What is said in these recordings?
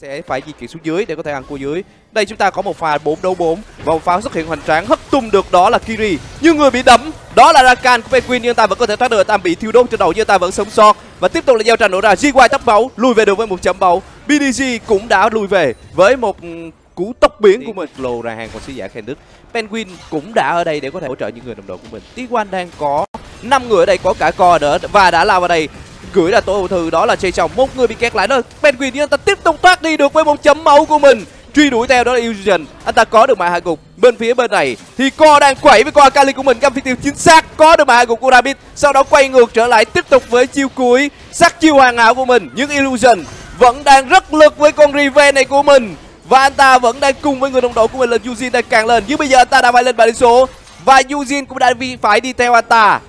sẽ phải di chuyển xuống dưới để có thể ăn cua dưới. Đây chúng ta có một pha 4 đấu 4 và một pha xuất hiện hoành tráng hất tung được đó là Kiri. Nhưng người bị đấm đó là Rakan của Penguin nhưng ta vẫn có thể thoát được, ta bị thiêu đốt trên đầu nhưng ta vẫn sống sót và tiếp tục là giao tranh nổ ra. GY tóc máu lùi về được với một chấm máu. BDG cũng đã lùi về với một ừ, cú tốc biến của mình lồ ra hàng của sứ giả khen đức penguin cũng đã ở đây để có thể hỗ trợ những người đồng đội của mình t1 đang có năm người ở đây có cả co nữa và đã lao vào đây gửi là tổ hậu thư đó là chơi chồng. Một người bị kẹt lại đó penguin nhưng anh ta tiếp tục thoát đi được với một chấm máu của mình. Truy đuổi theo đó là illusion. Anh ta có được mã hạ gục. Bên phía bên này thì co đang quẩy với co kali của mình. Găm phi tiêu chính xác có được mã hạ gục của rabbit sau đó quay ngược trở lại tiếp tục với chiêu cuối. Sắc chiêu hoàn hảo của mình. Nhưng illusion vẫn đang rất lực với con rive này của mình. Và anh ta vẫn đang cùng với người đồng đội của mình là Yuzin đang càng lên. Nhưng bây giờ anh ta đã phải lên bàn điểm số. Và Yuzin cũng đã phải đi theo anh ta.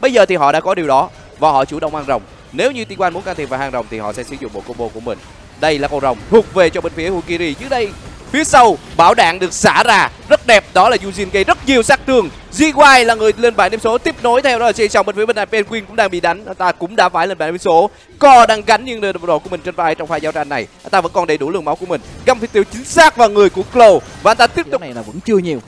Bây giờ thì họ đã có điều đó. Và họ chủ động ăn rồng nếu như T1 muốn can thiệp vào hang rồng thì họ sẽ sử dụng bộ combo của mình. Đây là con rồng thuộc về cho bên phía Hukiri. Dưới đây phía sau bảo đạn được xả ra. Rất đẹp đó là Yujin gây rất nhiều sát thương. GY là người lên bảng điểm số tiếp nối theo đó là chơi chồng bên phía bên này. Penguin cũng đang bị đánh. Anh ta cũng đã phải lên bảng điểm số. Co đang gánh những đội đồ của mình trên vai trong pha giao tranh này. Anh ta vẫn còn đầy đủ lượng máu của mình. Găm phi tiêu chính xác vào người của Claw và anh ta tiếp tục này là vẫn chưa nhiều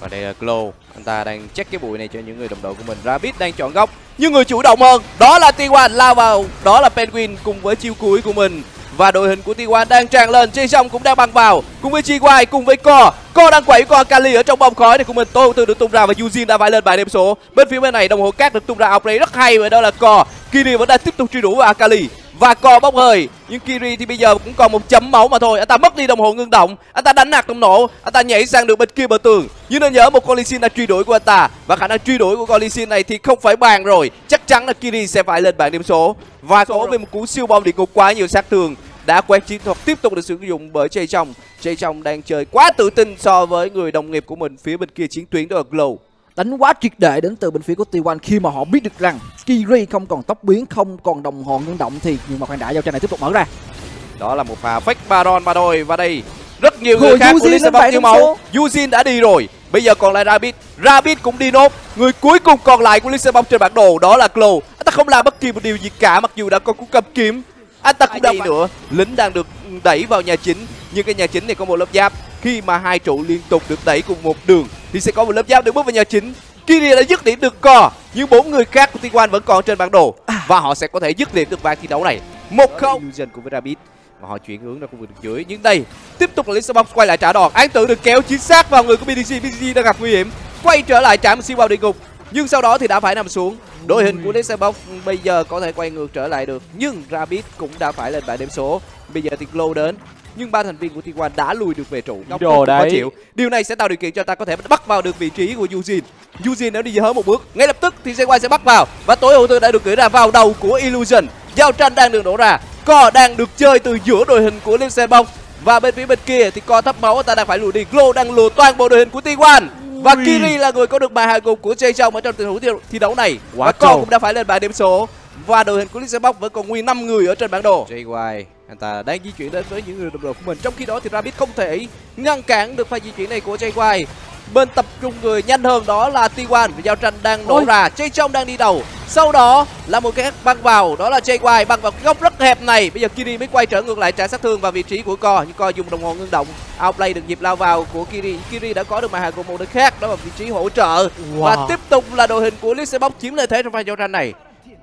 và đây là Glow. Anh ta đang check cái bụi này cho những người đồng đội của mình. Rabbit đang chọn góc. Nhưng người chủ động hơn. Đó là T1 lao vào. Đó là Penguin cùng với chiêu cuối của mình. Và đội hình của T1 đang tràn lên. Jason cũng đang băng vào. Cùng với GY cùng với Co. Co đang quẩy qua Kali ở trong bom khói này của mình. Tô từ được tung ra và Yuzin đã phải lên bài điểm số. Bên phía bên này, đồng hồ cát được tung ra. Outplay rất hay và đó là Co. Kiri vẫn đang tiếp tục truy đuổi vào Akali và co bốc hơi. Nhưng Kiri thì bây giờ cũng còn một chấm máu mà thôi. Anh ta mất đi đồng hồ ngưng động. Anh ta đánh nạt đồng nổ. Anh ta nhảy sang được bên kia bờ tường. Nhưng nên nhớ một con Lee Sin đã truy đuổi của anh ta. Và khả năng truy đuổi của con Sin này thì không phải bàn rồi. Chắc chắn là Kiri sẽ phải lên bảng điểm số. Và số với một cú siêu bom địa ngục quá nhiều sát thương. Đã quét chiến thuật, tiếp tục được sử dụng bởi Jay Trong. Jay Trong đang chơi quá tự tin so với người đồng nghiệp của mình. Phía bên kia chiến tuyến đó là Glow. Đánh quá triệt để đến từ bên phía của T1 khi mà họ biết được rằng Kiri không còn tốc biến, không còn đồng hồ ngưng động thì nhưng mà khoan đã giao tranh này tiếp tục mở ra. Đó là một pha fake Baron mà thôi và đây rất nhiều người khác của Lisbon tiêu máu. Yuzin đã đi rồi. Bây giờ còn lại Rabbit. Rabbit cũng đi nốt. Người cuối cùng còn lại của Lisbon trên bản đồ đó là Glow. Anh ta không làm bất kỳ một điều gì cả mặc dù đã có cú cầm kiếm anh ta cũng đang nữa. lính đang được đẩy vào nhà chính nhưng cái nhà chính này có một lớp giáp. Khi mà hai trụ liên tục được đẩy cùng một đường thì sẽ có một lớp giáp được bước vào nhà chính. Kyria đã dứt điểm được cò nhưng bốn người khác của T1 vẫn còn trên bản đồ à. và họ sẽ có thể dứt điểm được ván thi đấu này. Một không. illusion của Rabbit và họ chuyển hướng ra khu vực dưới. Nhưng đây tiếp tục là Lisbon quay lại trả đòn. Án tử được kéo chính xác vào người của BDC BDC đang gặp nguy hiểm. Quay trở lại trả một siêu bao địa ngục nhưng sau đó thì đã phải nằm xuống đội hình của Lexebox bây giờ có thể quay ngược trở lại được nhưng Rabbit cũng đã phải lên bảng điểm số. Bây giờ thì Glow đến nhưng ba thành viên của T1 đã lùi được về trụ. Đồ đấy. khó chịu. Điều này sẽ tạo điều kiện cho ta có thể bắt vào được vị trí của Yujin. Yujin nếu đi hớ một bước ngay lập tức thì Zequai sẽ bắt vào. Và tối ưu tư đã được gửi ra vào đầu của Illusion. Giao tranh đang được nổ ra. Co đang được chơi từ giữa đội hình của Lexebox và bên phía bên kia thì co thấp máu ta đang phải lùi đi. Glow đang lùa toàn bộ đội hình của T1 và Kiri là người có được bài hạ gục của Jay Trong ở trong tình huống thi đấu này. Quá và con cũng đã phải lên bài điểm số. Và đội hình của Lisebox vẫn còn nguyên 5 người ở trên bản đồ. JY anh ta đang di chuyển đến với những người đồng đội của mình. Trong khi đó thì Rabbit không thể ngăn cản được pha di chuyển này của JY bên tập trung người nhanh hơn đó là T1 và giao tranh đang nổ Ôi. ra. Jay Trong đang đi đầu sau đó là một cái băng vào đó là JY băng vào cái góc rất hẹp này. Bây giờ Kiri mới quay trở ngược lại trả sát thương vào vị trí của Co nhưng Co dùng đồng hồ ngưng động outplay được dịp lao vào của Kiri. Kiri đã có được màn hàng của một nơi khác đó là vị trí hỗ trợ. Wow. và tiếp tục là đội hình của Lisebox chiếm lợi thế trong pha giao tranh này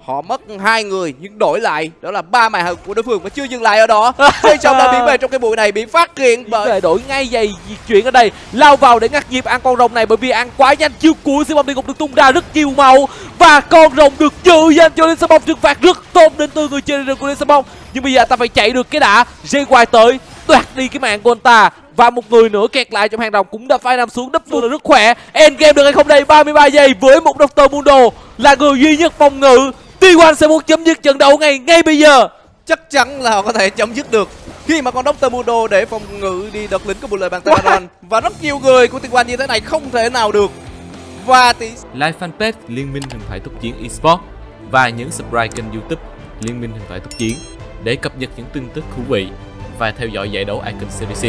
họ mất hai người nhưng đổi lại đó là ba màn hận của đối phương và chưa dừng lại ở đó. Jay Chong đã biến về trong cái bụi này bị phát hiện bởi đổi ngay giày di chuyển ở đây lao vào để ngắt nhịp ăn con rồng này bởi vì ăn quá nhanh. Chiêu cuối siêu bom địa ngục được tung ra rất nhiều màu và con rồng được trừ dành cho lên bom trừng phạt rất tốt đến từ người chơi của lên bom nhưng bây giờ ta phải chạy được cái đã Jay quay tới đoạt đi cái mạng của anh ta và một người nữa kẹt lại trong hàng rồng cũng đã phải nằm xuống đắp là rất khỏe. Endgame được hay không đây? 33 giây với một Dr. Mundo là người duy nhất phòng ngự T1 sẽ muốn chấm dứt trận đấu ngay ngay bây giờ chắc chắn là họ có thể chấm dứt được khi mà con Dr. Mundo để phòng ngự đi đợt lính của một lời bàn Terranon và rất nhiều người của T1 như thế này không thể nào được và tỷ like fanpage Liên minh huyền thoại tốc chiến eSports và nhấn subscribe kênh YouTube Liên minh huyền thoại tốc chiến để cập nhật những tin tức thú vị và theo dõi giải đấu Icon CDC.